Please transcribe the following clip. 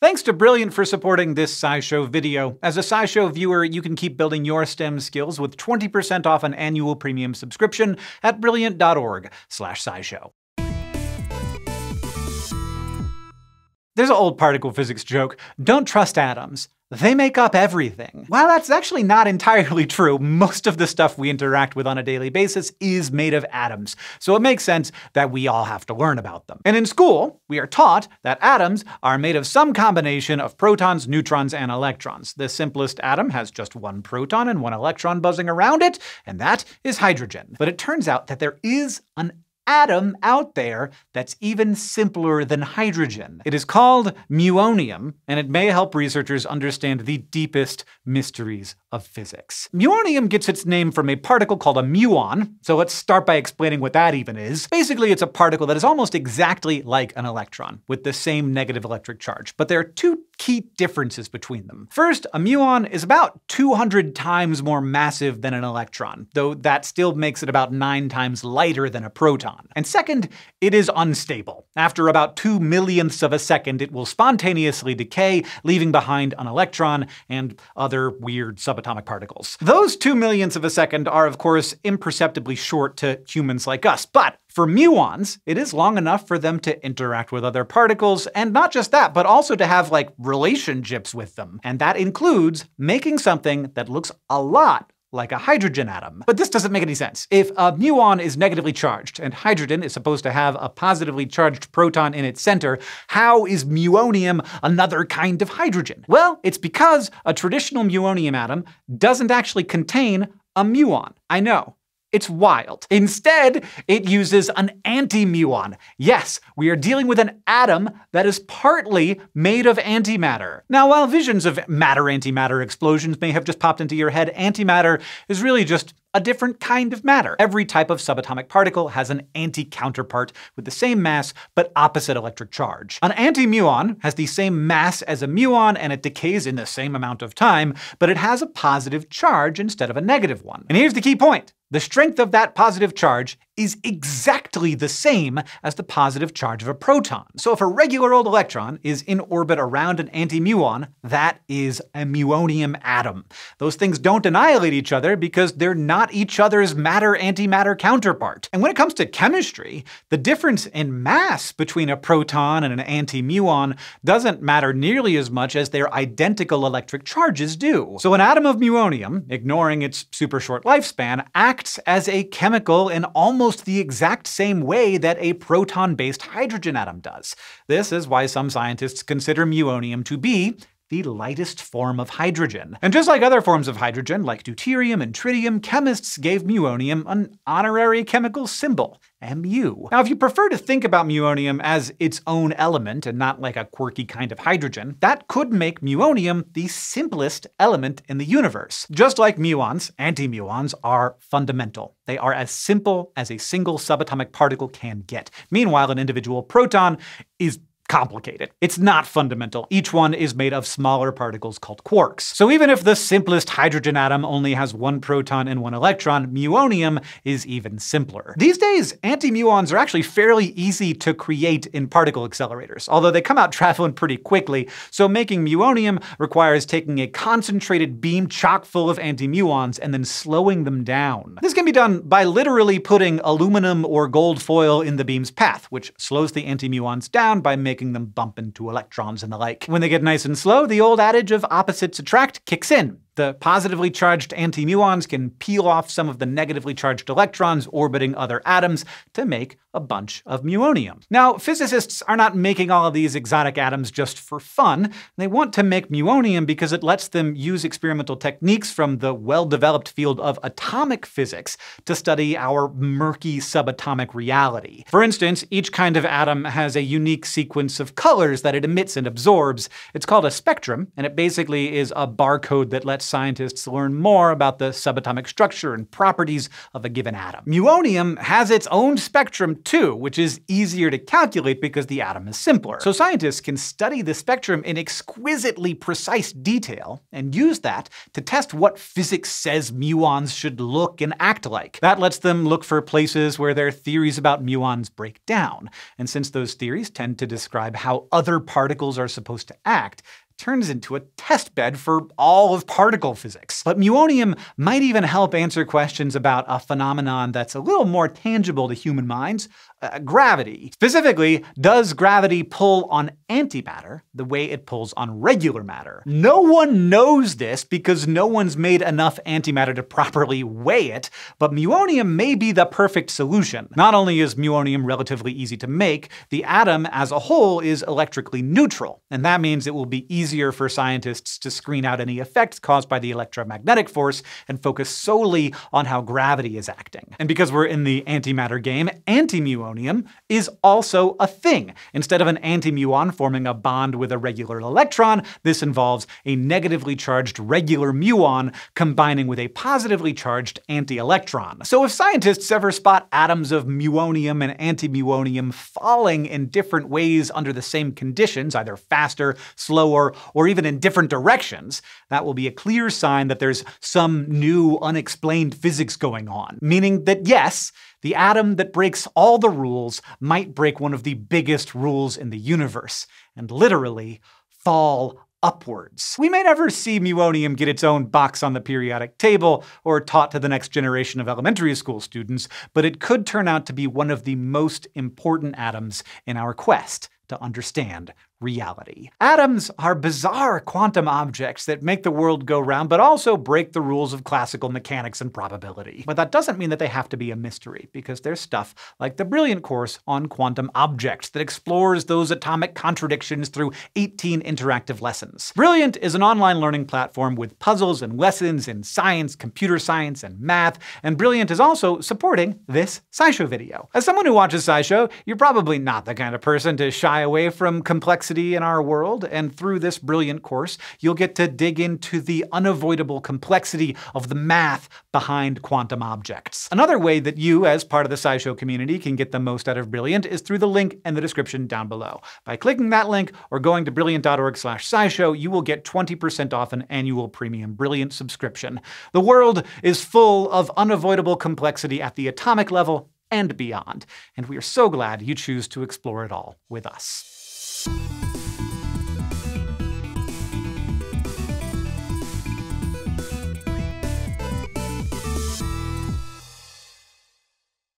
Thanks to Brilliant for supporting this SciShow video. As a SciShow viewer, you can keep building your STEM skills with 20% off an annual premium subscription at brilliant.org slash scishow. There's an old particle physics joke, don't trust atoms. They make up everything. While that's actually not entirely true, most of the stuff we interact with on a daily basis is made of atoms, so it makes sense that we all have to learn about them. And in school, we are taught that atoms are made of some combination of protons, neutrons, and electrons. The simplest atom has just one proton and one electron buzzing around it, and that is hydrogen. But it turns out that there is an atom out there that's even simpler than hydrogen. It is called muonium, and it may help researchers understand the deepest mysteries of physics. Muonium gets its name from a particle called a muon, so let's start by explaining what that even is. Basically, it's a particle that is almost exactly like an electron, with the same negative electric charge, but there are two key differences between them. First, a muon is about 200 times more massive than an electron, though that still makes it about 9 times lighter than a proton. And second, it is unstable. After about 2 millionths of a second, it will spontaneously decay, leaving behind an electron and other weird subatomic particles. Those 2 millionths of a second are, of course, imperceptibly short to humans like us, but for muons, it is long enough for them to interact with other particles, and not just that, but also to have, like, relationships with them. And that includes making something that looks a lot like a hydrogen atom. But this doesn't make any sense. If a muon is negatively charged, and hydrogen is supposed to have a positively charged proton in its center, how is muonium another kind of hydrogen? Well, it's because a traditional muonium atom doesn't actually contain a muon. I know, it's wild. Instead, it uses an anti-muon. Yes, we are dealing with an atom that is partly made of antimatter. Now, while visions of matter-antimatter explosions may have just popped into your head, antimatter is really just a different kind of matter. Every type of subatomic particle has an anti-counterpart with the same mass but opposite electric charge. An anti-muon has the same mass as a muon and it decays in the same amount of time, but it has a positive charge instead of a negative one. And here's the key point. The strength of that positive charge is exactly the same as the positive charge of a proton. So if a regular old electron is in orbit around an anti-muon, that is a muonium atom. Those things don't annihilate each other because they're not each other's matter-antimatter counterpart. And when it comes to chemistry, the difference in mass between a proton and an anti-muon doesn't matter nearly as much as their identical electric charges do. So an atom of muonium, ignoring its super short lifespan, acts as a chemical in almost almost the exact same way that a proton-based hydrogen atom does. This is why some scientists consider muonium to be the lightest form of hydrogen. And just like other forms of hydrogen, like deuterium and tritium, chemists gave muonium an honorary chemical symbol, Mu. Now, if you prefer to think about muonium as its own element and not like a quirky kind of hydrogen, that could make muonium the simplest element in the universe. Just like muons, antimuons are fundamental. They are as simple as a single subatomic particle can get. Meanwhile, an individual proton is complicated. It's not fundamental. Each one is made of smaller particles called quarks. So even if the simplest hydrogen atom only has one proton and one electron, muonium is even simpler. These days, anti-muons are actually fairly easy to create in particle accelerators, although they come out traveling pretty quickly, so making muonium requires taking a concentrated beam chock full of anti-muons and then slowing them down. This can be done by literally putting aluminum or gold foil in the beam's path, which slows the anti-muons down by making making them bump into electrons and the like. When they get nice and slow, the old adage of opposites attract kicks in. The positively charged anti-muons can peel off some of the negatively charged electrons orbiting other atoms to make a bunch of muonium. Now, physicists are not making all of these exotic atoms just for fun. They want to make muonium because it lets them use experimental techniques from the well-developed field of atomic physics to study our murky subatomic reality. For instance, each kind of atom has a unique sequence of colors that it emits and absorbs. It's called a spectrum, and it basically is a barcode that lets scientists learn more about the subatomic structure and properties of a given atom. Muonium has its own spectrum too, which is easier to calculate because the atom is simpler. So scientists can study the spectrum in exquisitely precise detail and use that to test what physics says muons should look and act like. That lets them look for places where their theories about muons break down. And since those theories tend to describe how other particles are supposed to act, turns into a testbed for all of particle physics. But muonium might even help answer questions about a phenomenon that's a little more tangible to human minds, uh, gravity. Specifically, does gravity pull on antimatter the way it pulls on regular matter? No one knows this because no one's made enough antimatter to properly weigh it, but muonium may be the perfect solution. Not only is muonium relatively easy to make, the atom as a whole is electrically neutral, and that means it will be easier for scientists to screen out any effects caused by the electromagnetic force and focus solely on how gravity is acting. And because we're in the antimatter game, antimuonium is also a thing. Instead of an antimuon forming a bond with a regular electron, this involves a negatively charged regular muon combining with a positively charged anti-electron. So if scientists ever spot atoms of muonium and antimuonium falling in different ways under the same conditions, either faster, slower, or even in different directions, that will be a clear sign that there's some new unexplained physics going on. Meaning that yes, the atom that breaks all the rules might break one of the biggest rules in the universe, and literally fall upwards. We may never see muonium get its own box on the periodic table or taught to the next generation of elementary school students, but it could turn out to be one of the most important atoms in our quest to understand reality. Atoms are bizarre quantum objects that make the world go round, but also break the rules of classical mechanics and probability. But that doesn't mean that they have to be a mystery, because there's stuff like the Brilliant course on quantum objects that explores those atomic contradictions through 18 interactive lessons. Brilliant is an online learning platform with puzzles and lessons in science, computer science, and math, and Brilliant is also supporting this SciShow video. As someone who watches SciShow, you're probably not the kind of person to shy away from complexity complexity in our world, and through this brilliant course, you'll get to dig into the unavoidable complexity of the math behind quantum objects. Another way that you, as part of the SciShow community, can get the most out of Brilliant is through the link in the description down below. By clicking that link or going to brilliant.org slash scishow, you will get 20% off an annual premium Brilliant subscription. The world is full of unavoidable complexity at the atomic level and beyond, and we are so glad you choose to explore it all with us.